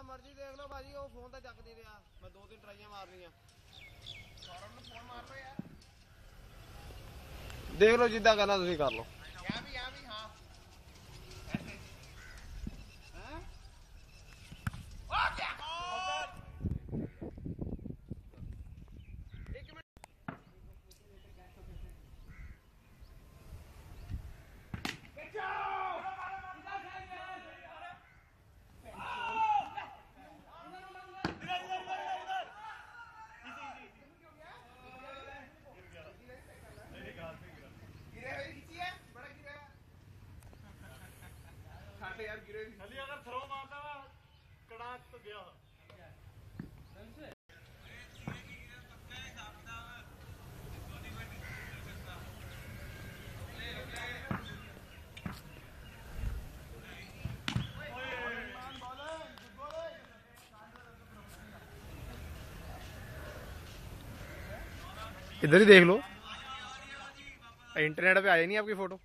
ਜਿੱਦਾਂ ਮਰਜ਼ੀ ਦੇਖ ਲਓ ਭਾਜੀ ਉਹ ਫੋਨ ਤਾਂ ਚੱਕ ਨਹੀਂ ਰਿਹਾ। ਮੈਂ ਦੋ ਤਿੰਨ ਟਰਾਈਆਂ ਮਾਰਨੀਆਂ। ਸੌਰਵ ਨੂੰ ਫੋਨ ਮਾਰ ਲਓ ਯਾਰ। ਦੇਖ ਲਓ ਜਿੱਦਾਂ ਕਰਨਾ ਤੁਸੀਂ ਕਰ ਲਓ। यार गिरे अगर थ्रो मारता कड़ाक तो गया इधर ही देख लो। इंटरनेट पे आई नहीं आपकी फ़ोटो।